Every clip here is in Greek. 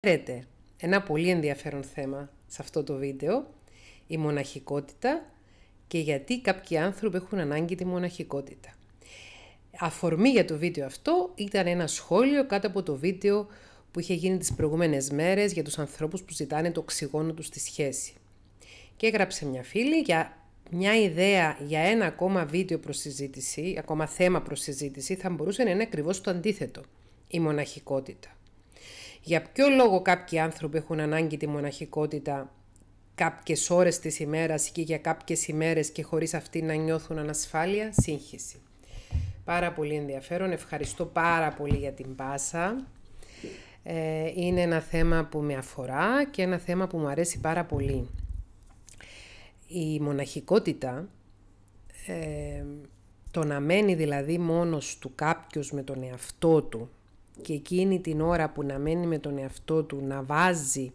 Ξέρετε, ένα πολύ ενδιαφέρον θέμα σε αυτό το βίντεο, η μοναχικότητα και γιατί κάποιοι άνθρωποι έχουν ανάγκη τη μοναχικότητα. Αφορμή για το βίντεο αυτό ήταν ένα σχόλιο κάτω από το βίντεο που είχε γίνει τις προηγούμενες μέρες για τους ανθρώπους που ζητάνε το οξυγόνο τους στη σχέση. Και έγραψε μια φίλη για μια ιδέα για ένα ακόμα βίντεο προς συζήτηση, ακόμα θέμα προς συζήτηση, θα μπορούσε να είναι ακριβώς το αντίθετο, η μοναχικότητα. Για ποιο λόγο κάποιοι άνθρωποι έχουν ανάγκη τη μοναχικότητα κάποιες ώρες της ημέρας και για κάποιες ημέρες και χωρίς αυτή να νιώθουν ανασφάλεια, σύγχυση. Πάρα πολύ ενδιαφέρον, ευχαριστώ πάρα πολύ για την πάσα. Ε, είναι ένα θέμα που με αφορά και ένα θέμα που μου αρέσει πάρα πολύ. Η μοναχικότητα, ε, το να μένει δηλαδή μόνος του κάποιος με τον εαυτό του και εκείνη την ώρα που να μένει με τον εαυτό του να βάζει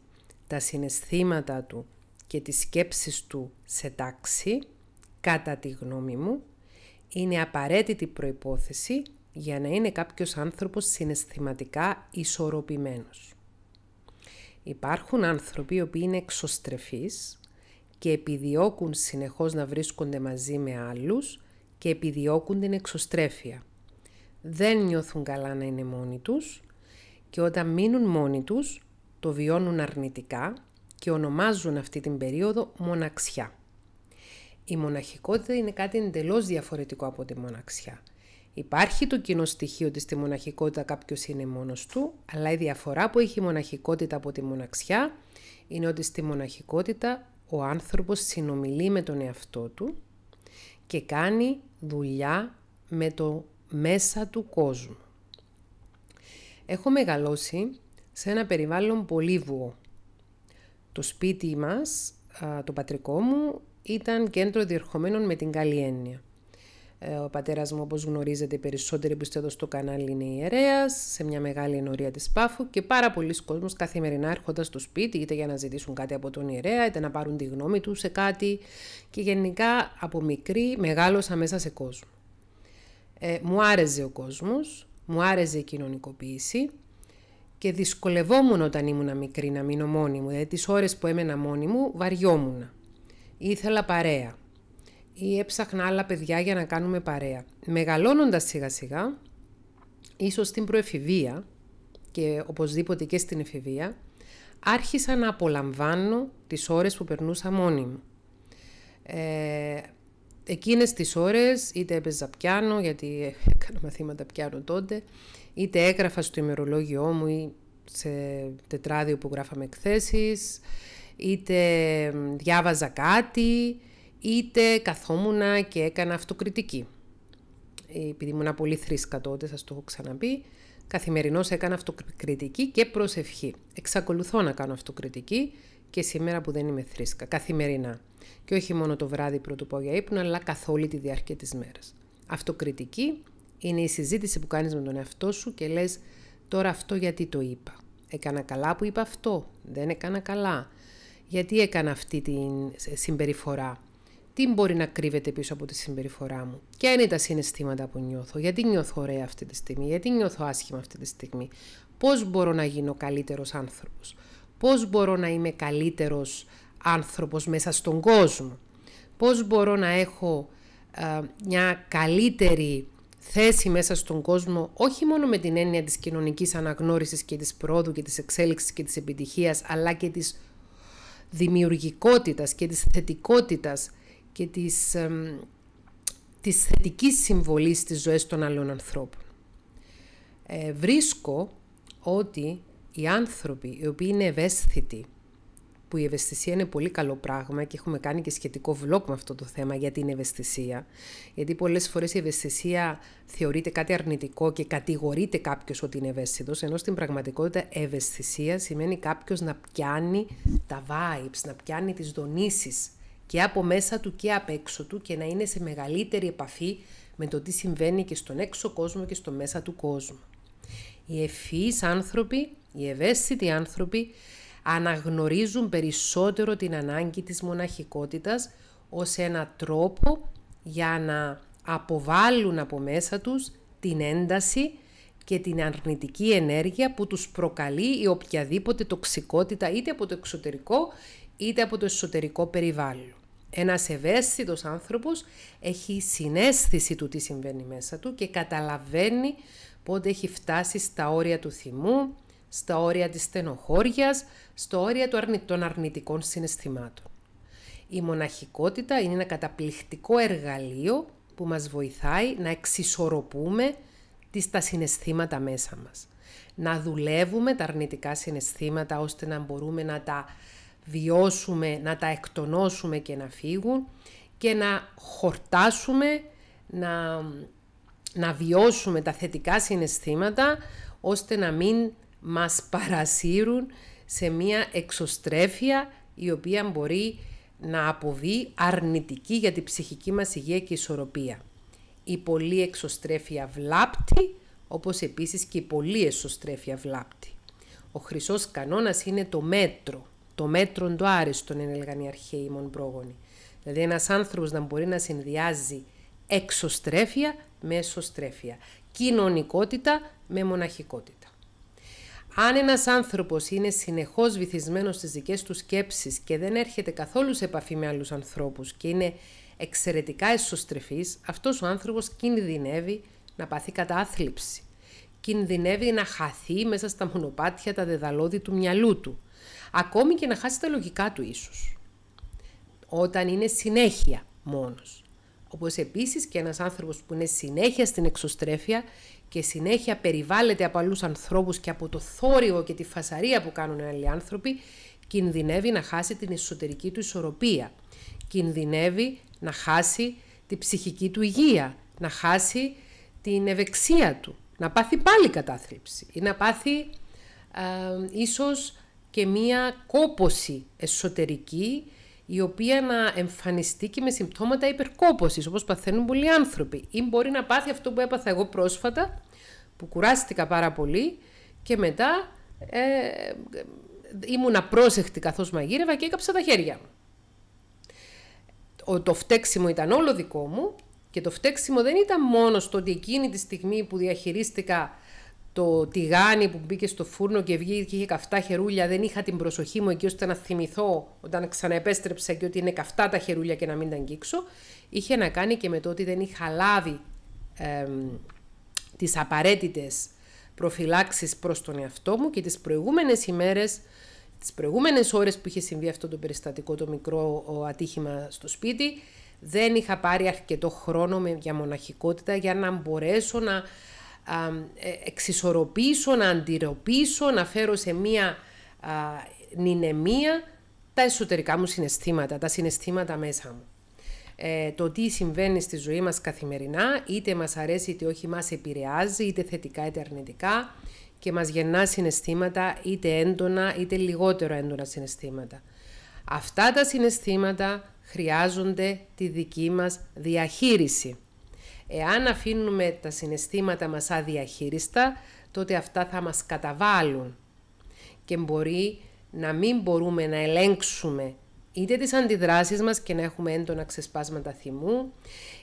τα συναισθήματα του και τις σκέψεις του σε τάξη, κατά τη γνώμη μου, είναι απαραίτητη προϋπόθεση για να είναι κάποιος άνθρωπος συναισθηματικά ισορροπημένος. Υπάρχουν άνθρωποι οι οποίοι είναι εξωστρεφείς και επιδιώκουν συνεχώς να βρίσκονται μαζί με άλλους και επιδιώκουν την εξωστρέφεια δεν νιώθουν καλά να είναι μόνοι τους και όταν μείνουν μόνοι τους το βιώνουν αρνητικά και ονομάζουν αυτή την περίοδο μοναξιά. Η μοναχικότητα είναι κάτι εντελώς διαφορετικό από τη μοναξιά. Υπάρχει το κοινό στοιχείο ότι στη μοναχικότητα κάποιος είναι μόνος του, αλλά η διαφορά που έχει η μοναχικότητα από τη μοναξιά είναι ότι στη μοναχικότητα ο άνθρωπος συνομιλεί με τον εαυτό του και κάνει δουλειά με το μέσα του κόσμου. Έχω μεγαλώσει σε ένα περιβάλλον πολύ βουό. Το σπίτι μας, το πατρικό μου, ήταν κέντρο διερχομένων με την καλή έννοια. Ε, ο πατέρας μου, όπως γνωρίζετε, περισσότεροι που εδώ στο κανάλι είναι ιερέας, σε μια μεγάλη ενορία της Πάφου και πάρα πολλοί κόσμος καθημερινά έρχονταν στο σπίτι, είτε για να ζητήσουν κάτι από τον ιερέα, είτε να πάρουν τη γνώμη τους σε κάτι και γενικά από μικρή μεγάλωσα μέσα σε κόσμο. Ε, μου άρεσε ο κόσμος, μου άρεσε η κοινωνικοποίηση και δυσκολευόμουν όταν ήμουν μικρή να μείνω μόνη μου. Δηλαδή τις ώρες που έμενα μόνη μου βαριόμουν. Ήθελα παρέα ή έψαχνα άλλα παιδιά για να κάνουμε παρέα. Μεγαλώνοντας σιγά σιγά, ίσως στην προεφηβεία και οπωσδήποτε και στην εφηβεία, άρχισα να απολαμβάνω τις ώρες που περνούσα μόνη μου. Ε, εκείνες τις ώρες είτε έπαιζα πιάνο, γιατί έκανα μαθήματα πιάνο τότε, είτε έγραφα στο ημερολόγιό μου ή σε τετράδιο που γράφαμε εκθέσεις, είτε διάβαζα κάτι, είτε καθόμουνα και έκανα αυτοκριτική. Επειδή ήμουν πολύ θρήσκα τότε, σας το έχω ξαναπεί, καθημερινώς έκανα αυτοκριτική και προσευχή. Εξακολουθώ να κάνω αυτοκριτική και σήμερα που δεν είμαι θρήσκα, καθημερινά. Και όχι μόνο το βράδυ πρωτού πω για ύπνο, αλλά καθ' όλη τη διάρκεια της μέρας. Αυτοκριτική είναι η συζήτηση που κάνεις με τον εαυτό σου και λες τώρα αυτό γιατί το είπα; Έκανα καλά που είπα αυτό, δεν έκανα καλά; Γιατί έκανα αυτή την συμπεριφορά; Τι μπορεί να κρύβεται πίσω από τη συμπεριφορά μου; Ποια είναι τα συναισθήματα που νιώθω; Γιατί νιώθω ωραία αυτή τη στιγμή; Γιατί νιώθω άσχημα αυτή τη στιγμή; Πώς μπορώ να γίνω καλύτερος άνθρωπος; Πώς μπορώ να είμαι καλύτερος άνθρωπος μέσα στον κόσμο. Πώς μπορώ να έχω μια καλύτερη θέση μέσα στον κόσμο, όχι μόνο με την έννοια της κοινωνικής αναγνώρισης και της πρόοδου και της εξέλιξης και της επιτυχίας, αλλά και της δημιουργικότητας και της θετικότητας και της, ε, της θετικής συμβολής στις ζωές των άλλων ανθρώπων. Ε, βρίσκω ότι οι άνθρωποι οι οποίοι είναι ευαίσθητοι, που η ευαισθησία είναι πολύ καλό πράγμα και έχουμε κάνει και σχετικό vlog με αυτό το θέμα για την ευαισθησία. Γιατί πολλές φορές η ευαισθησία θεωρείται κάτι αρνητικό και κατηγορείται κάποιος ότι είναι ευαίσθητος, ενώ στην πραγματικότητα ευαισθησία σημαίνει κάποιος να πιάνει τα vibes, να πιάνει τις δονήσεις και από μέσα του και απ' έξω του και να είναι σε μεγαλύτερη επαφή με το τι συμβαίνει και στον έξω κόσμο και στο μέσα του κόσμου. Οι ευφύς άνθρωποι, οι ευαίσθητοι άνθρωποι αναγνωρίζουν περισσότερο την ανάγκη της μοναχικότητας ως ένα τρόπο για να αποβάλουν από μέσα τους την ένταση και την αρνητική ενέργεια που τους προκαλεί η οποιαδήποτε τοξικότητα είτε από το εξωτερικό είτε από το εσωτερικό περιβάλλον. Ένας ευαίσθητος άνθρωπος έχει συνέστηση του τι συμβαίνει μέσα του και καταλαβαίνει πότε έχει φτάσει στα όρια του θυμού, στα όρια της στενοχώριας, στα όρια των αρνητικών συναισθημάτων. Η μοναχικότητα είναι ένα καταπληκτικό εργαλείο που μας βοηθάει να εξισορροπούμε τις, τα συναισθήματα μέσα μας. Να δουλεύουμε τα αρνητικά συναισθήματα ώστε να μπορούμε να τα βιώσουμε, να τα εκτονώσουμε και να φύγουν και να χορτάσουμε, να, να βιώσουμε τα θετικά συναισθήματα ώστε να μην μας παρασύρουν σε μια εξωστρέφεια η οποία μπορεί να αποβεί αρνητική για την ψυχική μας υγεία και ισορροπία. Η πολλή εξωστρέφεια βλάπτει, όπως επίσης και η πολλή εσωστρέφεια βλάπτει. Ο χρυσός κανόνας είναι το μέτρο. Το μέτρο το άριστον είναι έλεγαν οι αρχαίοι πρόγονοι. Δηλαδή ένας άνθρωπος να μπορεί να συνδυάζει εξωστρέφεια με εσωστρέφεια. Κοινωνικότητα με μοναχικότητα. Αν ένας άνθρωπος είναι συνεχώς βυθισμένος στις δικές του σκέψεις και δεν έρχεται καθόλου σε επαφή με άλλους ανθρώπους και είναι εξαιρετικά εσωστρεφής, αυτός ο άνθρωπος κινδυνεύει να πάθει κατάθλιψη. Κινδυνεύει να χαθεί μέσα στα μονοπάτια τα δεδαλώδη του μυαλού του. Ακόμη και να χάσει τα λογικά του ίσως. Όταν είναι συνέχεια μόνος. Όπως επίσης και ένας άνθρωπος που είναι συνέχεια στην εξωστρέφεια και συνέχεια περιβάλλεται από άλλους ανθρώπους και από το θόρυβο και τη φασαρία που κάνουν οι άλλοι άνθρωποι, κινδυνεύει να χάσει την εσωτερική του ισορροπία. Κινδυνεύει να χάσει τη ψυχική του υγεία, να χάσει την ευεξία του, να πάθει πάλι κατάθλιψη ή να πάθει ε, ίσως και μία κόποση εσωτερική η οποία να εμφανιστεί και με συμπτώματα υπερκόπωσης, όπως παθαίνουν πολλοί άνθρωποι. Ή μπορεί να πάθει αυτό που έπαθα εγώ πρόσφατα, που κουράστηκα πάρα πολύ και μετά ε, ήμουν απρόσεχτη καθώς μαγείρευα και έκαψα τα χέρια μου. το φταίξιμο ήταν όλο δικό μου και το φταίξιμο δεν ήταν μόνο στο ότι εκείνη τη στιγμή που διαχειρίστηκα το τηγάνι που μπήκε στο φούρνο και βγήκε και είχε καυτά χερούλια, δεν είχα την προσοχή μου εκεί ώστε να θυμηθώ όταν ξαναεπέστρεψα και ότι είναι καυτά τα χερούλια και να μην τα αγγίξω. Είχε να κάνει και με το ότι δεν είχα λάβει ε, τις απαραίτητες προφυλάξεις προς τον εαυτό μου και τις προηγούμενες ημέρες, τις προηγούμενες ώρες που είχε συμβεί αυτό το περιστατικό, το μικρό ατύχημα στο σπίτι, δεν είχα πάρει αρκετό χρόνο για μοναχικότητα για να μπορέσω να ε, εξισορροπήσω, να αντιρροπήσω, να φέρω σε μία νηνεμία τα εσωτερικά μου συναισθήματα, τα συναισθήματα μέσα μου. Ε, το τι συμβαίνει στη ζωή μας καθημερινά, είτε μας αρέσει είτε όχι μας επηρεάζει, είτε θετικά είτε αρνητικά και μας γεννά συναισθήματα είτε έντονα είτε λιγότερο έντονα συναισθήματα. Αυτά τα συναισθήματα χρειάζονται τη δική μας διαχείριση. Εάν αφήνουμε τα συναισθήματα μας αδιαχείριστα, τότε αυτά θα μας καταβάλουν. Και μπορεί να μην μπορούμε να ελέγξουμε είτε τις αντιδράσεις μας και να έχουμε έντονα ξεσπάσματα θυμού,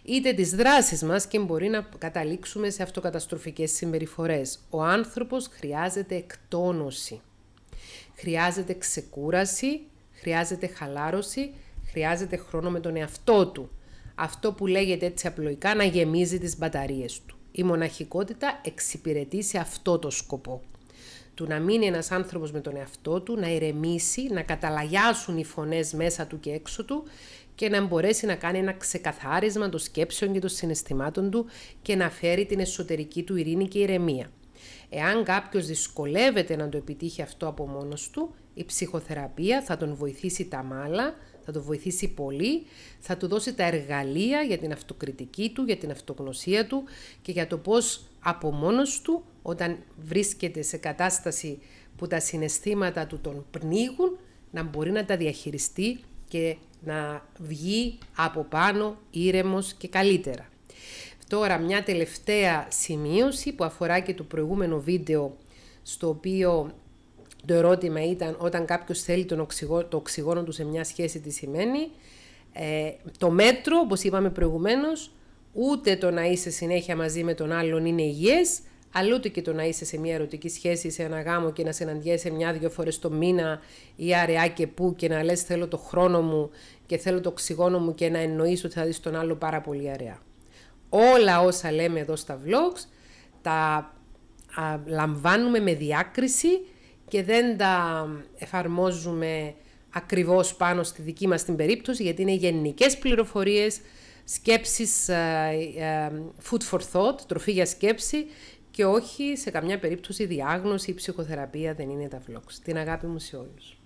είτε τις δράσεις μας και μπορεί να καταλήξουμε σε αυτοκαταστροφικές συμπεριφορές. Ο άνθρωπος χρειάζεται εκτόνωση, χρειάζεται ξεκούραση, χρειάζεται χαλάρωση, χρειάζεται χρόνο με τον εαυτό του αυτό που λέγεται έτσι απλοϊκά να γεμίζει τις μπαταρίες του. Η μοναχικότητα εξυπηρετεί σε αυτό το σκοπό. Του να μείνει ένας άνθρωπος με τον εαυτό του, να ηρεμήσει, να καταλαγιάσουν οι φωνές μέσα του και έξω του και να μπορέσει να κάνει ένα ξεκαθάρισμα των σκέψεων και των συναισθημάτων του και να φέρει την εσωτερική του ειρήνη και ηρεμία. Εάν κάποιος δυσκολεύεται να το επιτύχει αυτό από μόνος του, η ψυχοθεραπεία θα τον βοηθήσει τα μάλα, θα το βοηθήσει πολύ, θα του δώσει τα εργαλεία για την αυτοκριτική του, για την αυτογνωσία του και για το πώς από μόνος του όταν βρίσκεται σε κατάσταση που τα συναισθήματα του τον πνίγουν να μπορεί να τα διαχειριστεί και να βγει από πάνω ήρεμος και καλύτερα. Τώρα μια τελευταία σημείωση που αφορά και το προηγούμενο βίντεο στο οποίο το ερώτημα ήταν όταν κάποιος θέλει τον οξυγό, το οξυγόνο του σε μια σχέση τι σημαίνει. Ε, το μέτρο, όπως είπαμε προηγουμένως, ούτε το να είσαι συνέχεια μαζί με τον άλλον είναι υγιές, αλλού και το να είσαι σε μια ερωτική σχέση, σε ένα γάμο και να συναντιέσαι μια-δυο φορές το μήνα ή αραιά και πού και να λες θέλω το χρόνο μου και θέλω το οξυγόνο μου και να εννοείς ότι θα δεις τον άλλο πάρα πολύ αραιά. Όλα όσα λέμε εδώ στα vlogs τα λαμβάνουμε με διάκριση και δεν τα εφαρμόζουμε ακριβώς πάνω στη δική μας την περίπτωση γιατί είναι γενικές πληροφορίες, σκέψεις, ε, ε, food for thought, τροφή για σκέψη και όχι σε καμιά περίπτωση διάγνωση ή ψυχοθεραπεία δεν είναι τα vlogs. Την αγάπη μου σε όλους.